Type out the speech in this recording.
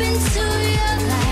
Into to your life.